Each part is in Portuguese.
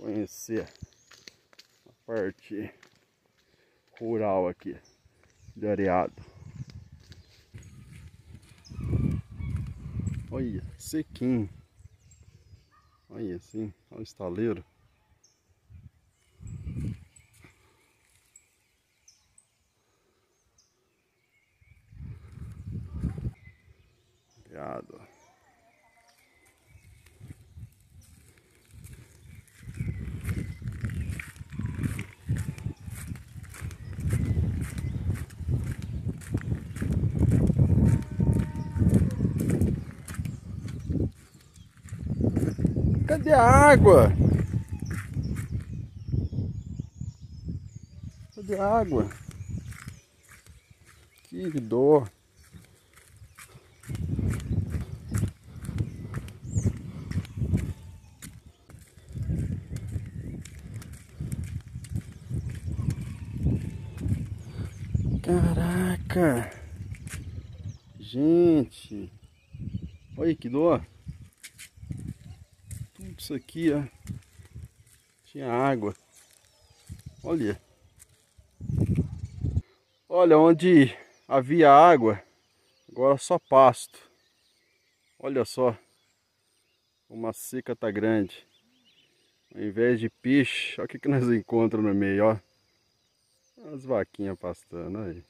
conhecer a parte rural aqui de areado. Olha, sequinho. Olha assim, olha o estaleiro. Areado. Cadê a água? Cadê a água? Que dor. Caraca! Gente! Olha que dor! Isso aqui, ó. Tinha água. Olha. Olha onde havia água, agora só pasto. Olha só. Uma seca tá grande. Ao invés de piche, olha o que, que nós encontramos no meio, ó. As vaquinhas pastando aí.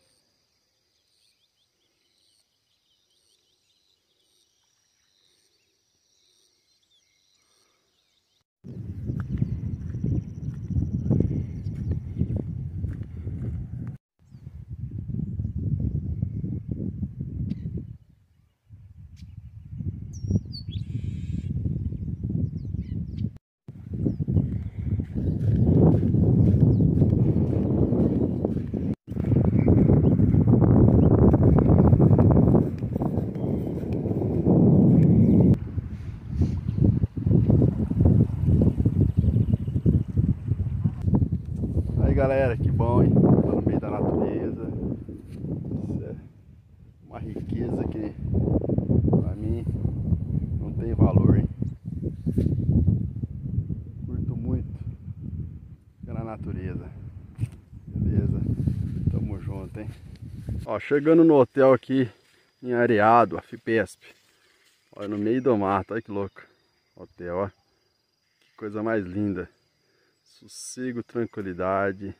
Galera, que bom, hein? Tô no meio da natureza. Isso é uma riqueza que pra mim não tem valor, hein? Curto muito na natureza. Beleza? Tamo junto, hein? Ó, chegando no hotel aqui em Areado, a Fipesp. Olha, no meio do mato, olha que louco. Hotel, ó. Que coisa mais linda sossego, tranquilidade.